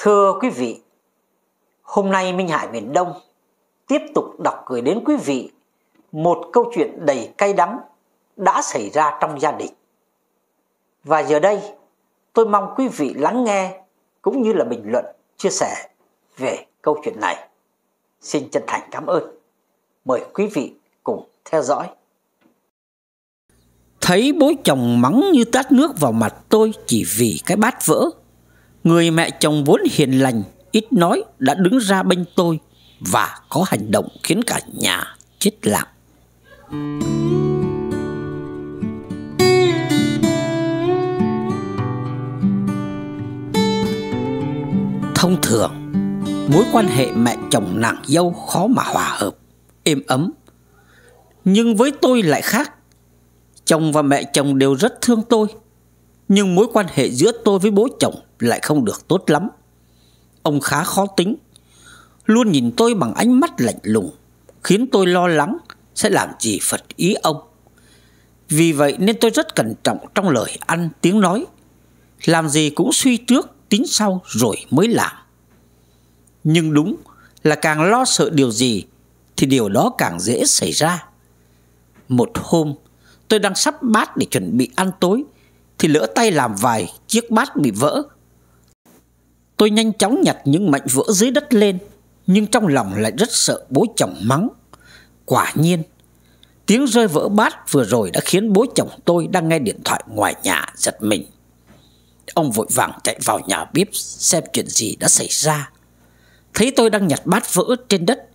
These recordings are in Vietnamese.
Thưa quý vị, hôm nay Minh Hải miền Đông tiếp tục đọc gửi đến quý vị một câu chuyện đầy cay đắng đã xảy ra trong gia đình. Và giờ đây, tôi mong quý vị lắng nghe cũng như là bình luận, chia sẻ về câu chuyện này. Xin chân thành cảm ơn. Mời quý vị cùng theo dõi. Thấy bố chồng mắng như tát nước vào mặt tôi chỉ vì cái bát vỡ. Người mẹ chồng vốn hiền lành, ít nói đã đứng ra bên tôi và có hành động khiến cả nhà chết lặng. Thông thường, mối quan hệ mẹ chồng nàng dâu khó mà hòa hợp, êm ấm. Nhưng với tôi lại khác. Chồng và mẹ chồng đều rất thương tôi, nhưng mối quan hệ giữa tôi với bố chồng lại không được tốt lắm. Ông khá khó tính, luôn nhìn tôi bằng ánh mắt lạnh lùng, khiến tôi lo lắng sẽ làm gì phật ý ông. Vì vậy nên tôi rất cẩn trọng trong lời ăn tiếng nói, làm gì cũng suy trước tính sau rồi mới làm. Nhưng đúng là càng lo sợ điều gì thì điều đó càng dễ xảy ra. Một hôm, tôi đang sắp bát để chuẩn bị ăn tối thì lỡ tay làm vài chiếc bát bị vỡ. Tôi nhanh chóng nhặt những mảnh vỡ dưới đất lên, nhưng trong lòng lại rất sợ bố chồng mắng. Quả nhiên, tiếng rơi vỡ bát vừa rồi đã khiến bố chồng tôi đang nghe điện thoại ngoài nhà giật mình. Ông vội vàng chạy vào nhà bếp xem chuyện gì đã xảy ra. Thấy tôi đang nhặt bát vỡ trên đất,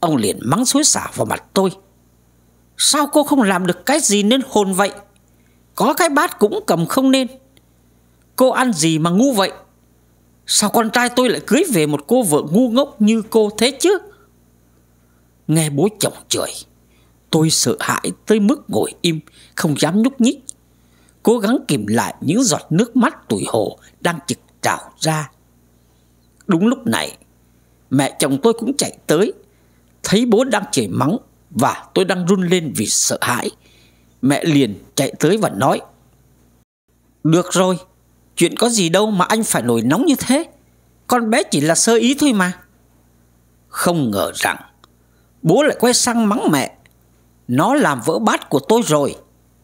ông liền mắng xối xả vào mặt tôi. Sao cô không làm được cái gì nên hồn vậy? Có cái bát cũng cầm không nên. Cô ăn gì mà ngu vậy? Sao con trai tôi lại cưới về một cô vợ ngu ngốc như cô thế chứ? Nghe bố chồng chửi, tôi sợ hãi tới mức ngồi im, không dám nhúc nhích. Cố gắng kìm lại những giọt nước mắt tủi hổ đang trực trào ra. Đúng lúc này, mẹ chồng tôi cũng chạy tới, thấy bố đang chảy mắng và tôi đang run lên vì sợ hãi. Mẹ liền chạy tới và nói Được rồi, chuyện có gì đâu mà anh phải nổi nóng như thế. Con bé chỉ là sơ ý thôi mà. Không ngờ rằng bố lại quay sang mắng mẹ. Nó làm vỡ bát của tôi rồi.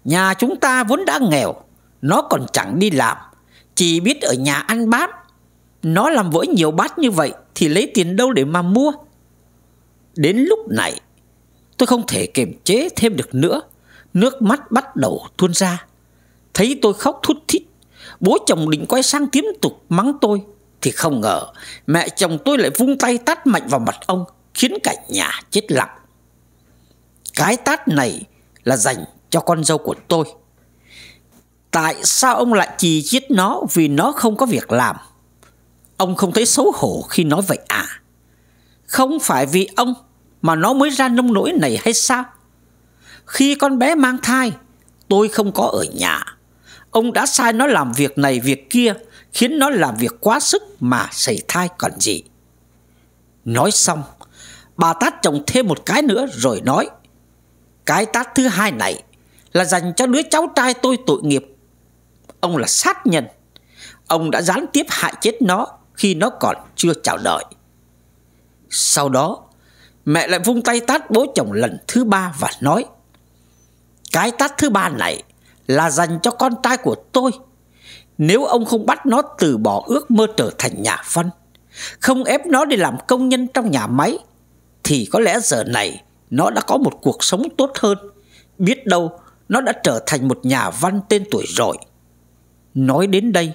Nhà chúng ta vốn đã nghèo, nó còn chẳng đi làm, chỉ biết ở nhà ăn bát. Nó làm vỡ nhiều bát như vậy thì lấy tiền đâu để mà mua. Đến lúc này, tôi không thể kiềm chế thêm được nữa. Nước mắt bắt đầu tuôn ra. Thấy tôi khóc thút thít, bố chồng định quay sang tiếp tục mắng tôi. Thì không ngờ mẹ chồng tôi lại vung tay tát mạnh vào mặt ông, khiến cả nhà chết lặng. Cái tát này là dành cho con dâu của tôi. Tại sao ông lại chỉ giết nó vì nó không có việc làm? Ông không thấy xấu hổ khi nói vậy à? Không phải vì ông mà nó mới ra nông nỗi này hay sao? Khi con bé mang thai, tôi không có ở nhà. Ông đã sai nó làm việc này việc kia, khiến nó làm việc quá sức mà xảy thai còn gì. Nói xong, bà tát chồng thêm một cái nữa rồi nói, cái tát thứ hai này là dành cho đứa cháu trai tôi tội nghiệp. Ông là sát nhân. Ông đã gián tiếp hại chết nó khi nó còn chưa chào đợi Sau đó, mẹ lại vung tay tát bố chồng lần thứ ba và nói Cái tát thứ ba này là dành cho con trai của tôi. Nếu ông không bắt nó từ bỏ ước mơ trở thành nhà văn, không ép nó đi làm công nhân trong nhà máy, thì có lẽ giờ này nó đã có một cuộc sống tốt hơn. Biết đâu nó đã trở thành một nhà văn tên tuổi rồi. Nói đến đây,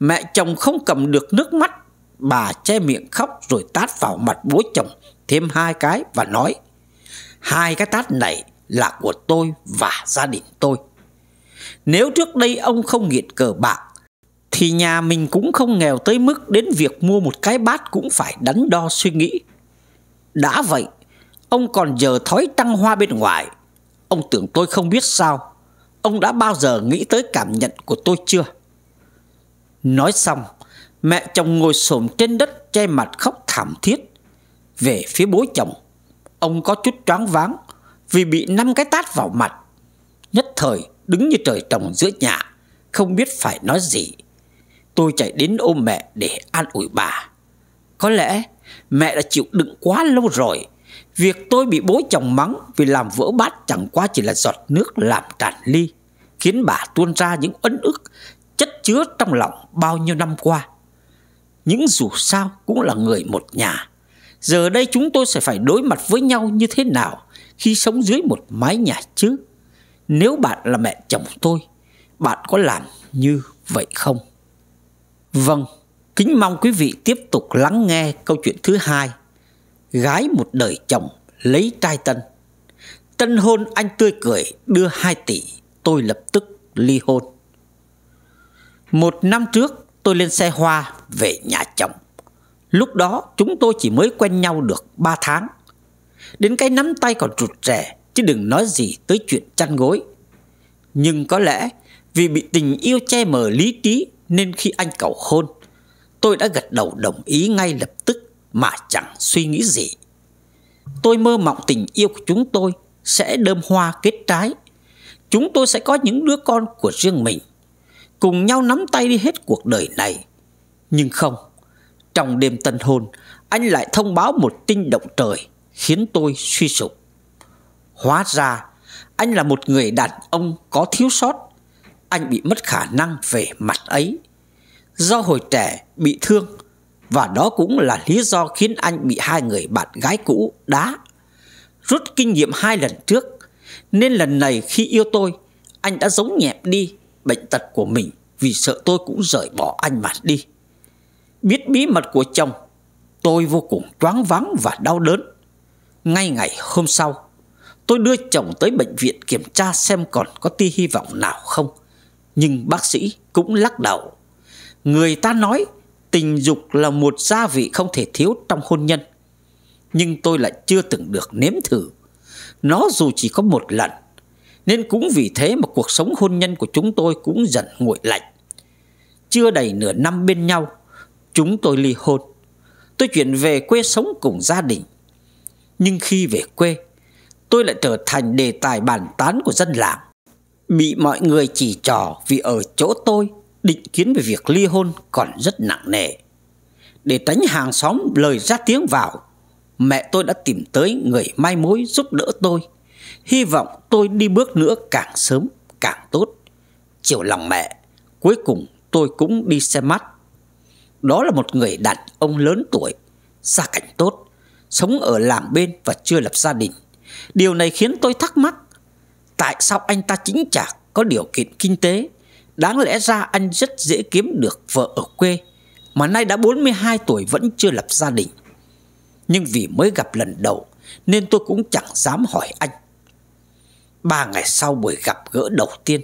mẹ chồng không cầm được nước mắt, bà che miệng khóc rồi tát vào mặt bố chồng thêm hai cái và nói Hai cái tát này là của tôi và gia đình tôi. Nếu trước đây ông không nghiện cờ bạc, thì nhà mình cũng không nghèo tới mức đến việc mua một cái bát cũng phải đắn đo suy nghĩ. Đã vậy, ông còn giờ thói tăng hoa bên ngoài. Ông tưởng tôi không biết sao. Ông đã bao giờ nghĩ tới cảm nhận của tôi chưa? Nói xong, mẹ chồng ngồi xổm trên đất che mặt khóc thảm thiết. Về phía bố chồng, ông có chút choáng váng vì bị năm cái tát vào mặt. Nhất thời đứng như trời trồng giữa nhà, không biết phải nói gì. Tôi chạy đến ôm mẹ để an ủi bà. Có lẽ mẹ đã chịu đựng quá lâu rồi. Việc tôi bị bố chồng mắng vì làm vỡ bát chẳng qua chỉ là giọt nước làm tràn ly, khiến bà tuôn ra những ấn ức chất chứa trong lòng bao nhiêu năm qua. Những dù sao cũng là người một nhà. Giờ đây chúng tôi sẽ phải đối mặt với nhau như thế nào khi sống dưới một mái nhà chứ? Nếu bạn là mẹ chồng tôi, bạn có làm như vậy không? Vâng, kính mong quý vị tiếp tục lắng nghe câu chuyện thứ hai. Gái một đời chồng lấy trai tân. Tân hôn anh tươi cười đưa 2 tỷ, tôi lập tức ly hôn. Một năm trước tôi lên xe hoa về nhà chồng. Lúc đó chúng tôi chỉ mới quen nhau được 3 tháng. Đến cái nắm tay còn rụt rè chứ đừng nói gì tới chuyện chăn gối. Nhưng có lẽ vì bị tình yêu che mờ lý trí nên khi anh cầu hôn, tôi đã gật đầu đồng ý ngay lập tức mà chẳng suy nghĩ gì. Tôi mơ mộng tình yêu của chúng tôi sẽ đơm hoa kết trái. Chúng tôi sẽ có những đứa con của riêng mình, cùng nhau nắm tay đi hết cuộc đời này. Nhưng không, trong đêm tân hôn, anh lại thông báo một tin động trời khiến tôi suy sụp. Hóa ra, anh là một người đàn ông có thiếu sót. Anh bị mất khả năng về mặt ấy. Do hồi trẻ bị thương và đó cũng là lý do khiến anh bị hai người bạn gái cũ đá. Rút kinh nghiệm hai lần trước nên lần này khi yêu tôi anh đã giống nhẹp đi bệnh tật của mình vì sợ tôi cũng rời bỏ anh mà đi. Biết bí mật của chồng tôi vô cùng choáng váng và đau đớn. Ngay ngày hôm sau tôi đưa chồng tới bệnh viện kiểm tra xem còn có tia hy vọng nào không. Nhưng bác sĩ cũng lắc đầu. Người ta nói tình dục là một gia vị không thể thiếu trong hôn nhân. Nhưng tôi lại chưa từng được nếm thử. Nó dù chỉ có một lần. Nên cũng vì thế mà cuộc sống hôn nhân của chúng tôi cũng dần nguội lạnh. Chưa đầy nửa năm bên nhau, chúng tôi ly hôn. Tôi chuyển về quê sống cùng gia đình. Nhưng khi về quê, tôi lại trở thành đề tài bàn tán của dân làng. Bị mọi người chỉ trỏ vì ở chỗ tôi định kiến về việc ly hôn còn rất nặng nề. Để tránh hàng xóm lời ra tiếng vào, mẹ tôi đã tìm tới người mai mối giúp đỡ tôi. Hy vọng tôi đi bước nữa càng sớm càng tốt. Chiều lòng mẹ, cuối cùng tôi cũng đi xem mắt. Đó là một người đàn ông lớn tuổi, gia cảnh tốt, sống ở làng bên và chưa lập gia đình. Điều này khiến tôi thắc mắc, tại sao anh ta chính chạc có điều kiện kinh tế? Đáng lẽ ra anh rất dễ kiếm được vợ ở quê Mà nay đã 42 tuổi vẫn chưa lập gia đình. Nhưng vì mới gặp lần đầu Nên tôi cũng chẳng dám hỏi anh. Ba ngày sau buổi gặp gỡ đầu tiên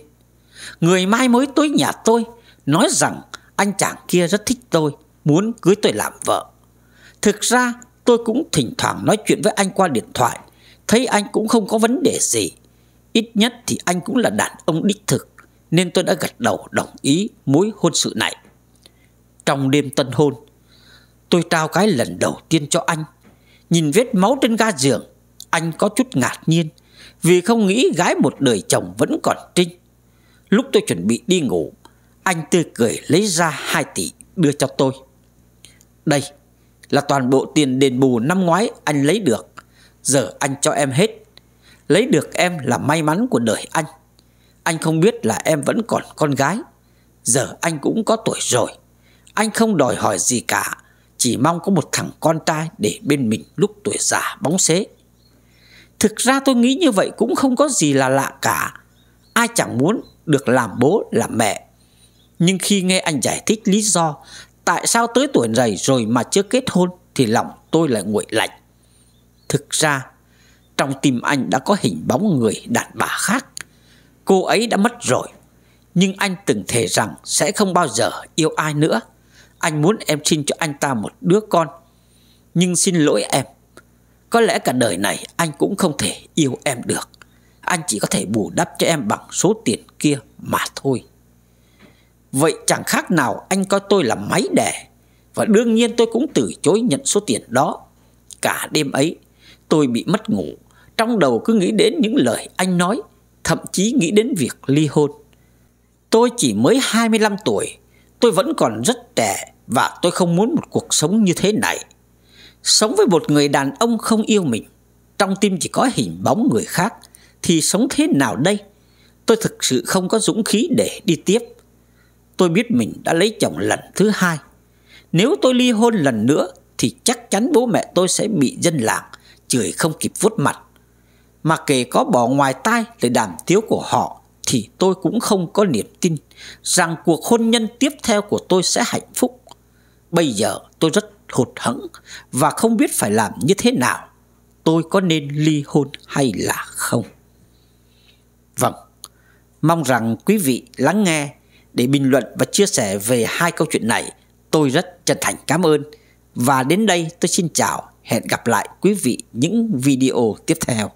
Người mai mới tới nhà tôi Nói rằng anh chàng kia rất thích tôi Muốn cưới tôi làm vợ. Thực ra tôi cũng thỉnh thoảng nói chuyện với anh qua điện thoại Thấy anh cũng không có vấn đề gì Ít nhất thì anh cũng là đàn ông đích thực nên tôi đã gật đầu đồng ý mối hôn sự này. Trong đêm tân hôn, tôi trao cái lần đầu tiên cho anh. Nhìn vết máu trên ga giường, anh có chút ngạc nhiên vì không nghĩ gái một đời chồng vẫn còn trinh. Lúc tôi chuẩn bị đi ngủ, anh tươi cười lấy ra 2 tỷ đưa cho tôi. Đây là toàn bộ tiền đền bù năm ngoái anh lấy được. Giờ anh cho em hết. Lấy được em là may mắn của đời anh. Anh không biết là em vẫn còn con gái. Giờ anh cũng có tuổi rồi. Anh không đòi hỏi gì cả. Chỉ mong có một thằng con trai Để bên mình lúc tuổi già bóng xế. Thực ra tôi nghĩ như vậy Cũng không có gì là lạ cả. Ai chẳng muốn được làm bố, làm mẹ. Nhưng khi nghe anh giải thích lý do Tại sao tới tuổi này rồi mà chưa kết hôn Thì lòng tôi lại nguội lạnh. Thực ra, Trong tim anh đã có hình bóng người đàn bà khác. Cô ấy đã mất rồi, Nhưng anh từng thề rằng Sẽ không bao giờ yêu ai nữa. Anh muốn em sinh cho anh ta một đứa con, Nhưng xin lỗi em. Có lẽ cả đời này Anh cũng không thể yêu em được. Anh chỉ có thể bù đắp cho em bằng số tiền kia mà thôi. Vậy chẳng khác nào anh coi tôi là máy đẻ, Và đương nhiên tôi cũng từ chối nhận số tiền đó. Cả đêm ấy tôi bị mất ngủ Trong đầu cứ nghĩ đến những lời anh nói thậm chí nghĩ đến việc ly hôn. Tôi chỉ mới 25 tuổi, tôi vẫn còn rất trẻ và tôi không muốn một cuộc sống như thế này. Sống với một người đàn ông không yêu mình, trong tim chỉ có hình bóng người khác, thì sống thế nào đây? Tôi thực sự không có dũng khí để đi tiếp. Tôi biết mình đã lấy chồng lần thứ hai. Nếu tôi ly hôn lần nữa thì chắc chắn bố mẹ tôi sẽ bị dân làng chửi không kịp vuốt mặt. Mà kể có bỏ ngoài tai lời đàm tiếu của họ thì tôi cũng không có niềm tin rằng cuộc hôn nhân tiếp theo của tôi sẽ hạnh phúc. Bây giờ tôi rất hụt hẫng và không biết phải làm như thế nào. Tôi có nên ly hôn hay là không? Vâng, mong rằng quý vị lắng nghe để bình luận và chia sẻ về hai câu chuyện này. Tôi rất chân thành cảm ơn. Và đến đây tôi xin chào, hẹn gặp lại quý vị những video tiếp theo.